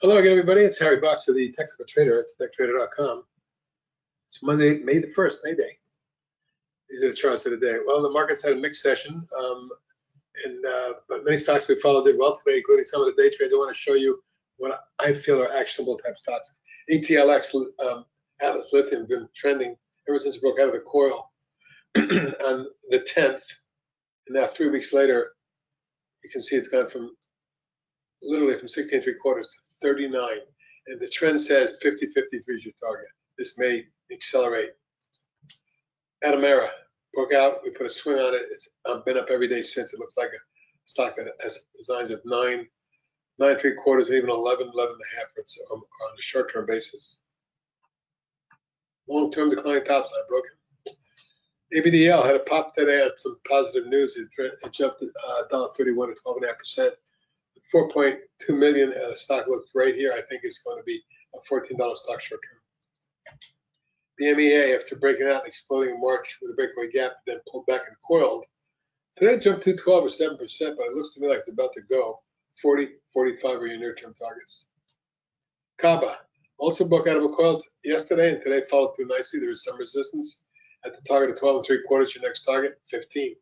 Hello again, everybody. It's Harry Boxer the Technical Trader at techtrader.com. It's Monday, May the 1st, May Day. These are the charts of the day. Well, the markets had a mixed session, um, and uh, but many stocks we followed did well today, including some of the day trades. I want to show you what I feel are actionable type stocks. ATLX, um, Atlas Lithium, been trending ever since it broke out of the coil on the 10th, and now three weeks later, you can see it's gone from literally from 16 and three quarters to 39. And the trend says 50 53 is your target. This may accelerate. Atomera broke out. We put a swing on it. It's um, been up every day since. It looks like a stock that has designs of nine, nine three quarters, even 11, 11 and a half on, on a short term basis. Long term decline tops line broken. ABDL had a pop today on some positive news. It, it jumped uh, $1.31 to 12.5%. 4.2 million uh, stock looks right here. I think it's going to be a $14 stock short term. The MEA, after breaking out and exploding in March with a breakaway gap, then pulled back and coiled. Today jumped to 12 or 7%, but it looks to me like it's about to go. 40, 45 are your near-term targets. Kaba also broke out of a coil yesterday and today followed through nicely. There is some resistance at the target of 12 and 3 quarters. Your next target, 15.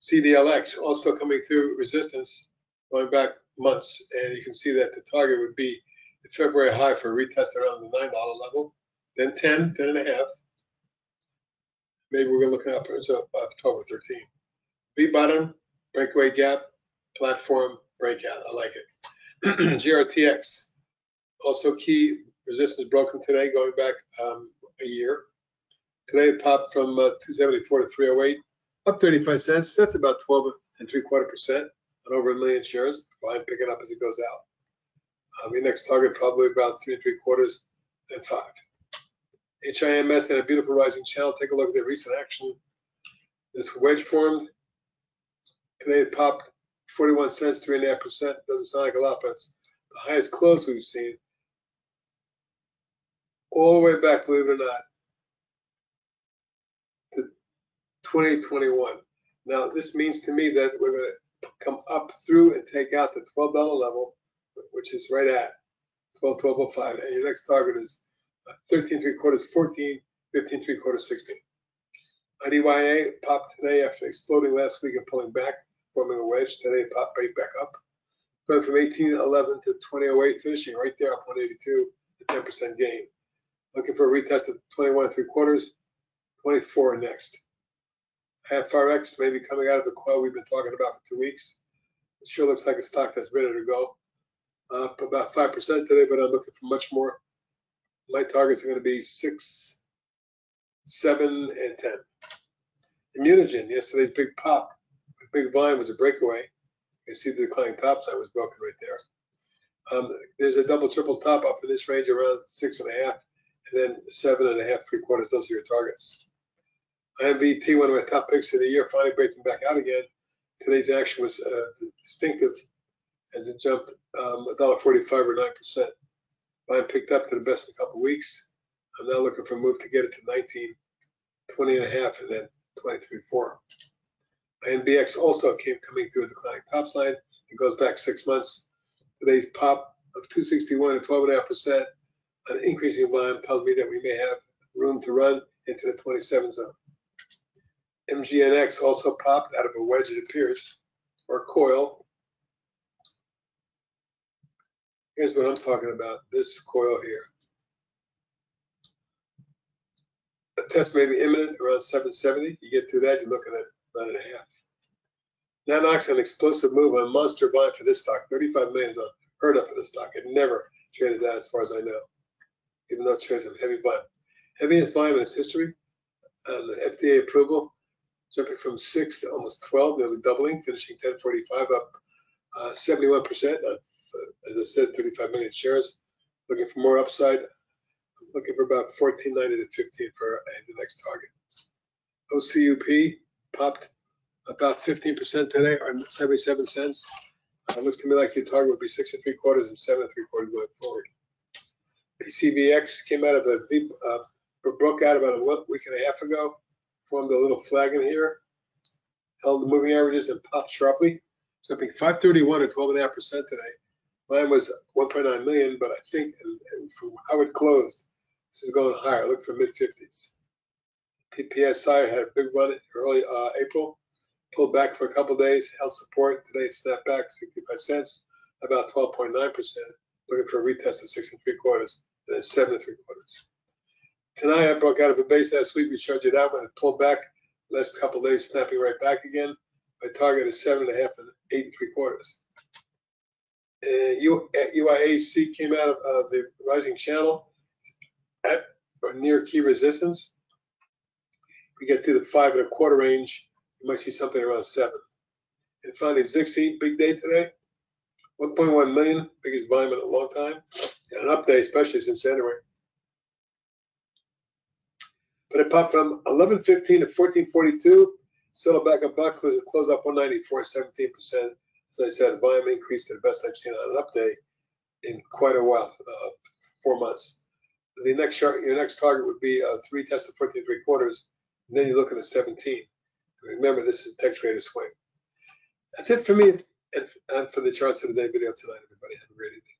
CDLX also coming through resistance going back months. And you can see that the target would be the February high for a retest around the $9 level, then 10, 10 and a half. Maybe we're going to look at upwards of 12 or 13. B bottom, breakaway gap, platform, breakout. I like it. GRTX, also key resistance broken today, going back um, a year. Today it popped from uh, 274 to 308 up 35 cents. That's about 12 and three quarter percent on over a million shares. Volume picking up as it goes out. Um, your next target probably about three and three quarters and five. HIMS had a beautiful rising channel. Take a look at the recent action. This wedge formed. Today it popped 41 cents, three and a half percent. Doesn't sound like a lot, but it's the highest close we've seen all the way back, believe it or not, 2021. Now, this means to me that we're going to come up through and take out the $12 level, which is right at 12, 1205. And your next target is uh, 13 three quarters, 14, 15 three quarters, 16. IDYA popped today after exploding last week and pulling back, forming a wedge. Today it popped right back up. Going from 1811 to 2008, finishing right there up 182, a 10% gain. Looking for a retest of 21 three quarters, 24 next. FRX may be coming out of the coil we've been talking about for two weeks. It sure looks like a stock that's ready to go. Up about 5% today, but I'm looking for much more. My targets are going to be 6, 7, and 10. Immunogen, yesterday's big pop, big volume was a breakaway. You can see the declining top side was broken right there. Um, there's a double triple top up in this range around six and a half, and then seven and a half, three quarters. Those are your targets. MVP, one of my top picks of the year, finally breaking back out again. Today's action was uh, distinctive as it jumped um, $1.45 or 9%. Mine picked up to the best in a couple weeks. I'm now looking for a move to get it to 19, 20 and a half, and then 23.4. INBX also came coming through a declining tops line. It goes back six months. Today's pop of 261 and 12.5%, an increasing volume tells me that we may have room to run into the 27 zone. MGNX also popped out of a wedge, it appears, or coil. Here's what I'm talking about, this coil here. A test may be imminent around 770. You get through that, you're looking at nine and a half. Nanox, an explosive move on monster volume for this stock. 35 million is unheard of for this stock. It never traded that as far as I know, even though it trades some heavy volume. Heaviest volume in its history, on the FDA approval, jumping from six to almost 12, nearly doubling, finishing 1045 up uh, 71%. Uh, as I said, 35 million shares. Looking for more upside. Looking for about 14.90 to 15 for uh, the next target. OCUP popped about 15% today, or 77 cents. Uh, looks to me like your target would be six and three quarters and seven and three quarters going forward. PCVX came out of a uh, broke out about a week and a half ago formed a little flag in here, held the moving averages and popped sharply, jumping 531 at 12.5% today. Mine was one point nine million, but I think from how it closed, this is going higher. Look for mid fifties. PPSI had a big run in early, uh, April, pulled back for a couple days, held support. Today it snapped back sixty-five cents, about twelve point nine percent. Looking for a retest of six and three quarters, and then seven and three quarters. Tonight I broke out of a base last week. We showed you that one. It pulled back last couple days, snapping right back again. My target is seven and a half and eight and three quarters. Uh, UIAC came out of, uh, the rising channel at or near key resistance. If We get to the five and a quarter range, you might see something around seven. And finally, Zixi, big day today. One point one million, biggest volume in a long time, and an up day, especially since January. But it popped from eleven fifteen to fourteen forty-two, still back a buck, close close up one ninety-four, seventeen percent. As I said, volume increased to the best I've seen on an up day in quite a while, uh, four months. The next chart, your next target would be a three test of fourteen three quarters, and then you look at a seventeen. Remember, this is a TechTrader swing. That's it for me and and for the charts of the day video tonight, everybody. Have a great evening.